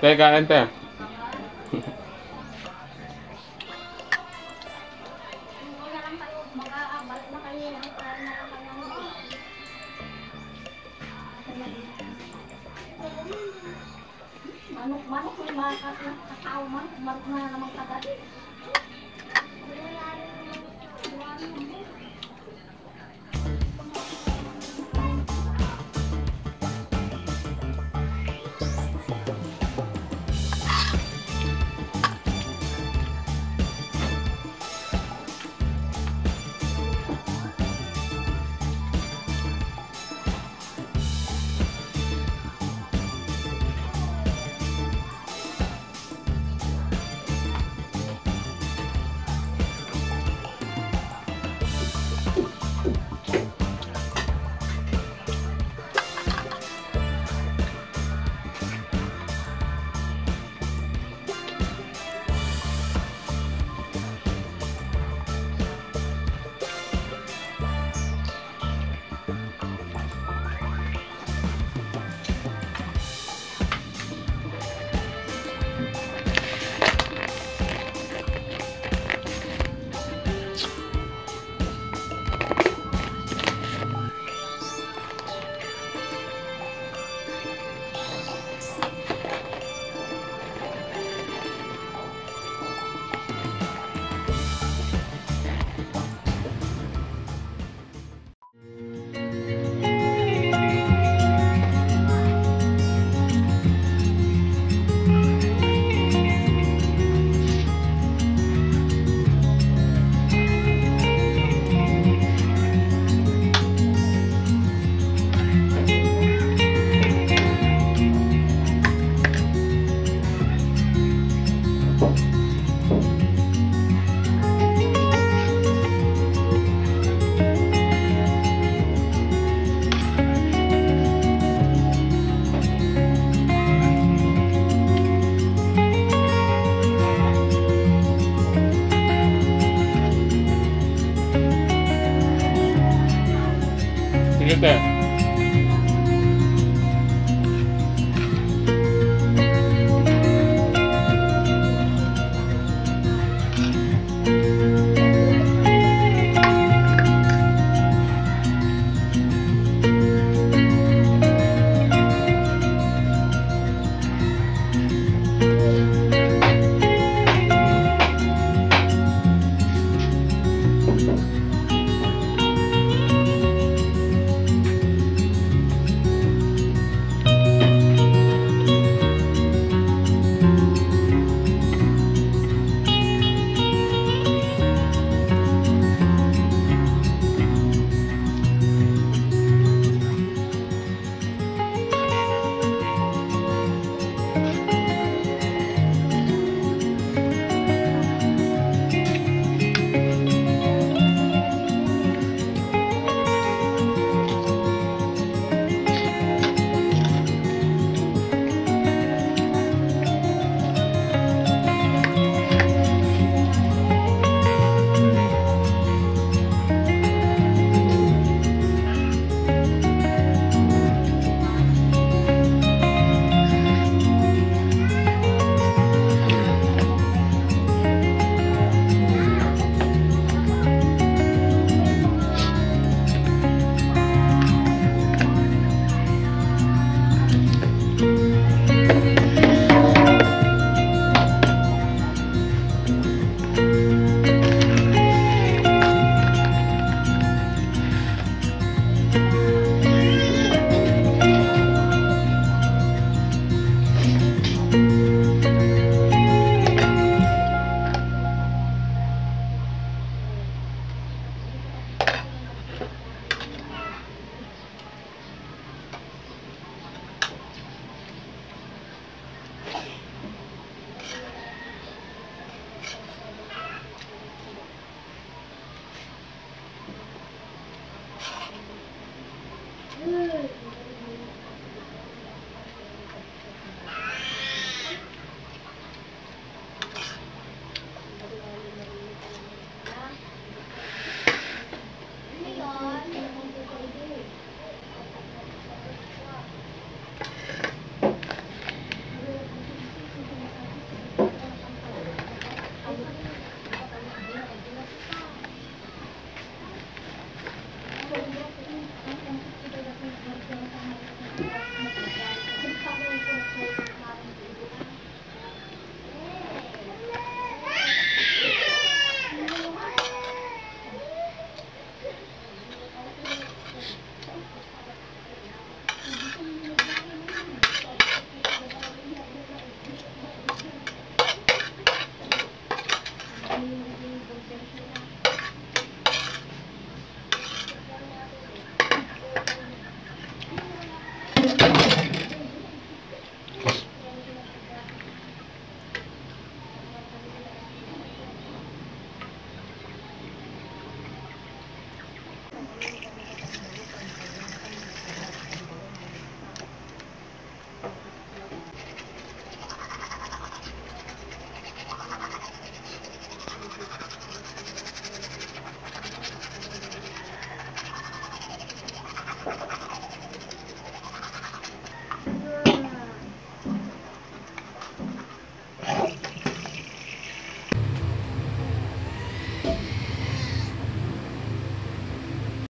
Te, kain te. Wala lang kayo, mag-aabal na kayo ng kain na kayo. Manok, manok, may mga kakao man, manok na naman kagad. Yeah.